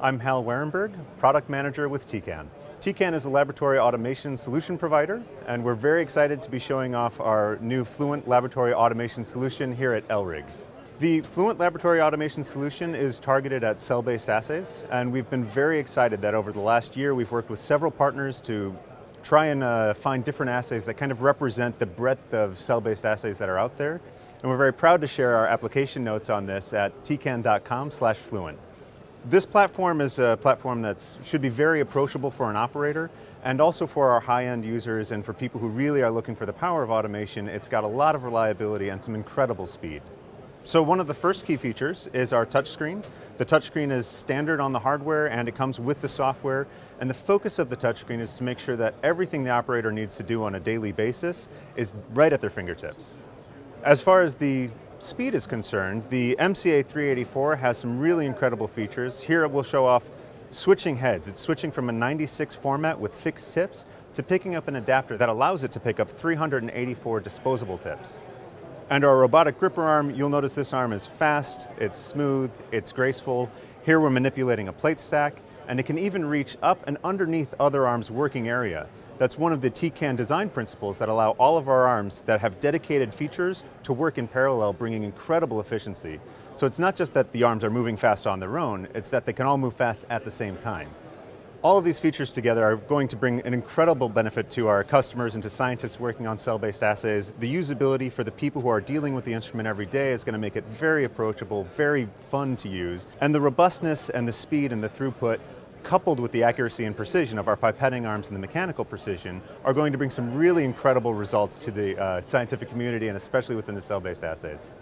I'm Hal Werenberg, Product Manager with Tecan. Tecan is a laboratory automation solution provider, and we're very excited to be showing off our new Fluent laboratory automation solution here at ELRIG. The Fluent laboratory automation solution is targeted at cell-based assays, and we've been very excited that over the last year we've worked with several partners to try and uh, find different assays that kind of represent the breadth of cell-based assays that are out there. And we're very proud to share our application notes on this at tecan.com slash fluent. This platform is a platform that should be very approachable for an operator and also for our high-end users and for people who really are looking for the power of automation, it's got a lot of reliability and some incredible speed. So one of the first key features is our touchscreen. The touchscreen is standard on the hardware and it comes with the software. And the focus of the touchscreen is to make sure that everything the operator needs to do on a daily basis is right at their fingertips. As far as the speed is concerned, the MCA 384 has some really incredible features. Here it will show off switching heads. It's switching from a 96 format with fixed tips to picking up an adapter that allows it to pick up 384 disposable tips. And our robotic gripper arm, you'll notice this arm is fast, it's smooth, it's graceful. Here we're manipulating a plate stack, and it can even reach up and underneath other arms' working area. That's one of the Tecan design principles that allow all of our arms that have dedicated features to work in parallel, bringing incredible efficiency. So it's not just that the arms are moving fast on their own, it's that they can all move fast at the same time. All of these features together are going to bring an incredible benefit to our customers and to scientists working on cell-based assays. The usability for the people who are dealing with the instrument every day is going to make it very approachable, very fun to use. And the robustness and the speed and the throughput coupled with the accuracy and precision of our pipetting arms and the mechanical precision, are going to bring some really incredible results to the uh, scientific community and especially within the cell-based assays.